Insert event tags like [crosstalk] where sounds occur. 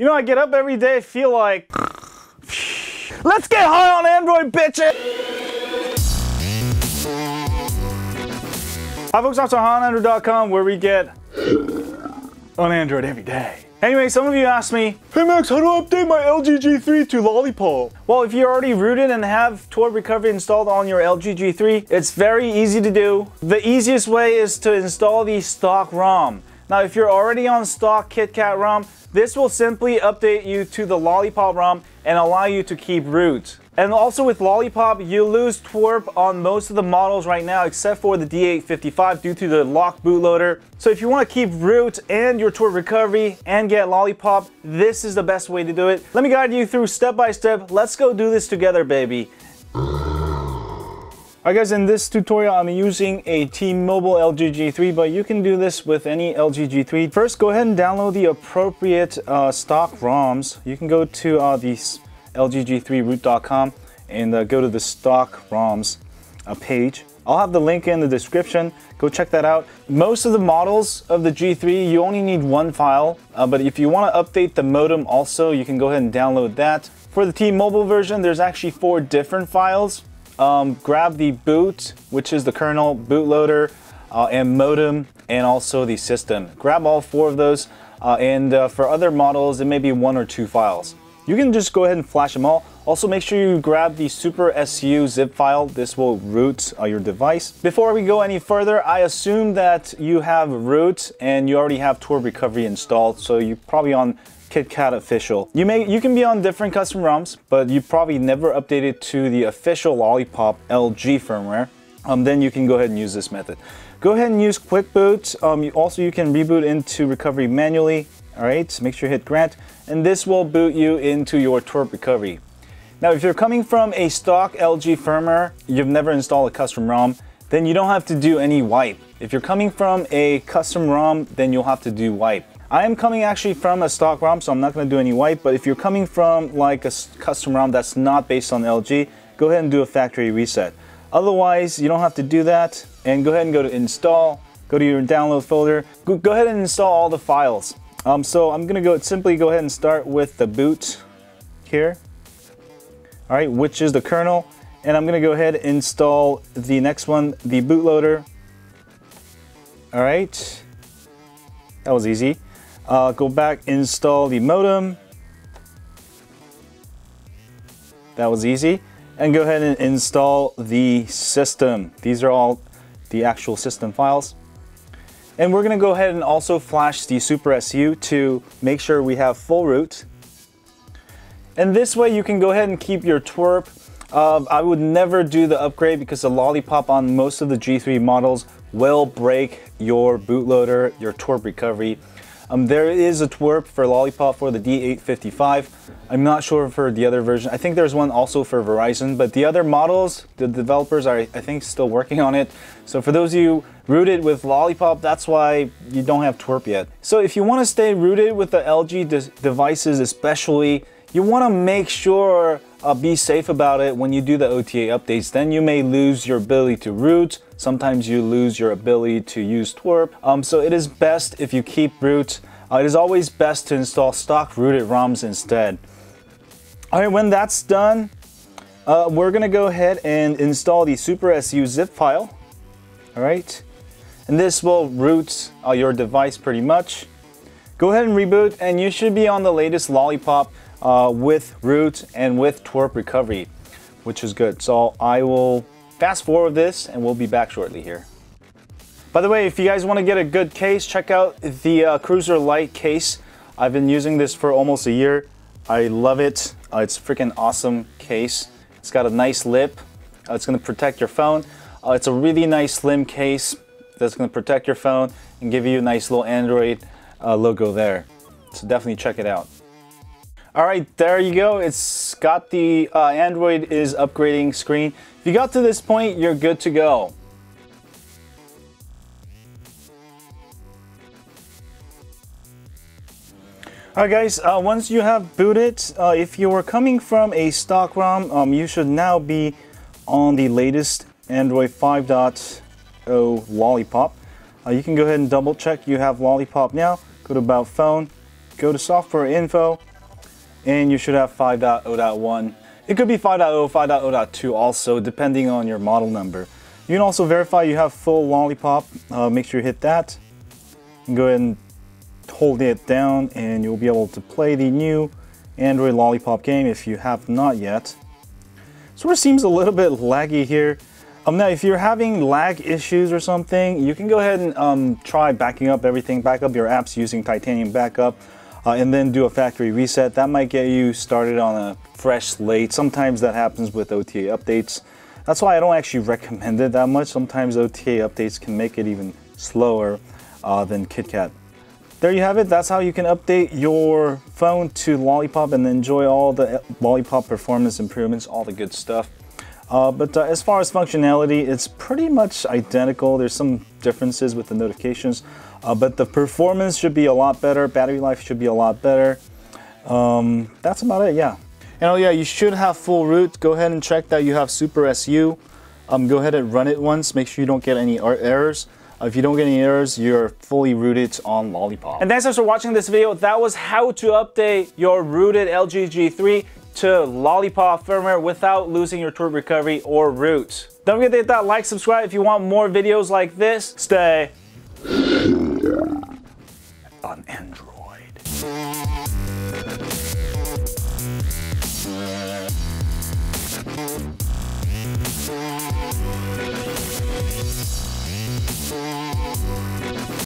You know, I get up every day, feel like, [laughs] let's get high on Android, bitches! Hi folks, I'm HighOnAndroid.com where we get on Android every day. Anyway, some of you asked me, Hey Max, how do I update my LG G3 to Lollipop? Well, if you're already rooted and have TWRP Recovery installed on your LG G3, it's very easy to do. The easiest way is to install the stock ROM. Now, if you're already on stock KitKat ROM, this will simply update you to the Lollipop ROM and allow you to keep root. And also with Lollipop, you lose twerp on most of the models right now except for the D855 due to the lock bootloader. So if you want to keep root and your twerp recovery and get Lollipop, this is the best way to do it. Let me guide you through step by step. Let's go do this together, baby. Alright guys, in this tutorial I'm using a T-Mobile LG G3, but you can do this with any LG G3. First, go ahead and download the appropriate uh, stock ROMs. You can go to uh, the lgg3root.com and uh, go to the stock ROMs uh, page. I'll have the link in the description. Go check that out. Most of the models of the G3, you only need one file, uh, but if you want to update the modem also, you can go ahead and download that. For the T-Mobile version, there's actually four different files um, grab the boot, which is the kernel, bootloader, uh, and modem, and also the system. Grab all four of those, uh, and uh, for other models, it may be one or two files. You can just go ahead and flash them all. Also, make sure you grab the Super SU zip file. This will root uh, your device. Before we go any further, I assume that you have root and you already have TWRP Recovery installed, so you're probably on KitKat official. You may you can be on different custom ROMs, but you probably never updated to the official Lollipop LG firmware. Um, then you can go ahead and use this method. Go ahead and use Quick Boot. Um, you, also, you can reboot into recovery manually. All right, so make sure you hit Grant, and this will boot you into your TWRP recovery. Now, if you're coming from a stock LG firmware, you've never installed a custom ROM, then you don't have to do any wipe. If you're coming from a custom ROM, then you'll have to do wipe. I am coming actually from a stock ROM, so I'm not going to do any wipe, but if you're coming from like a custom ROM that's not based on LG, go ahead and do a factory reset. Otherwise, you don't have to do that, and go ahead and go to install, go to your download folder, go ahead and install all the files. Um, so I'm to go simply go ahead and start with the boot here, all right, which is the kernel, and I'm to go ahead and install the next one, the bootloader. All right, that was easy. Uh, go back, install the modem. That was easy. And go ahead and install the system. These are all the actual system files. And we're gonna go ahead and also flash the Super SU to make sure we have full root. And this way you can go ahead and keep your twerp. Uh, I would never do the upgrade because the lollipop on most of the G3 models will break your bootloader, your twerp recovery. Um, there is a twerp for Lollipop for the D855. I'm not sure for the other version. I think there's one also for Verizon, but the other models, the developers are, I think, still working on it. So for those of you rooted with Lollipop, that's why you don't have twerp yet. So if you want to stay rooted with the LG de devices especially, you want to make sure uh, be safe about it when you do the OTA updates. Then you may lose your ability to root. Sometimes you lose your ability to use twerp. Um, so it is best if you keep root. Uh, it is always best to install stock rooted ROMs instead. All right, when that's done, uh, we're gonna go ahead and install the Super SU zip file. All right, and this will root uh, your device pretty much. Go ahead and reboot, and you should be on the latest Lollipop uh, with root and with twerp recovery, which is good. So I will fast forward this and we'll be back shortly here. By the way, if you guys want to get a good case, check out the uh, Cruzerlite case. I've been using this for almost a year. I love it. Uh, it's freaking awesome case. It's got a nice lip. Uh, it's going to protect your phone. Uh, it's a really nice slim case that's going to protect your phone and give you a nice little Android uh, logo there. So definitely check it out. All right, there you go. It's got the uh, Android is upgrading screen. If you got to this point, you're good to go. Alright guys, uh, once you have booted, uh, if you were coming from a stock ROM, um, you should now be on the latest Android 5.0 Lollipop. Uh, you can go ahead and double check you have Lollipop now. Go to About Phone, go to software info and you should have 5.0.1. It could be 5.0, 5.0.2 also, depending on your model number. You can also verify you have full Lollipop. Uh, make sure you hit that. Go ahead and hold it down and you'll be able to play the new Android Lollipop game if you have not yet. Sort of seems a little bit laggy here. Um, now, if you're having lag issues or something, you can go ahead and um, try backing up everything, back up your apps using Titanium Backup, uh, and then do a factory reset. That might get you started on a fresh slate. Sometimes that happens with OTA updates. That's why I don't actually [laughs] recommend it that much. Sometimes OTA updates can make it even slower uh, than KitKat. There you have it. That's how you can update your phone to Lollipop and enjoy all the Lollipop performance improvements, all the good stuff. Uh, but uh, as far as functionality, it's pretty much identical. There's some differences with the notifications, uh, but the performance should be a lot better. Battery life should be a lot better. Um, that's about it, yeah. And oh yeah, you should have full root. Go ahead and check that you have Super SU. Um, go ahead and run it once. Make sure you don't get any er, errors. Uh, if you don't get any errors, you're fully rooted on Lollipop. And thanks for watching this video. That was how to update your rooted LG G3 to Lollipop firmware without losing your TWRP recovery or root. Don't forget to hit that like, subscribe if you want more videos like this. Stay Android.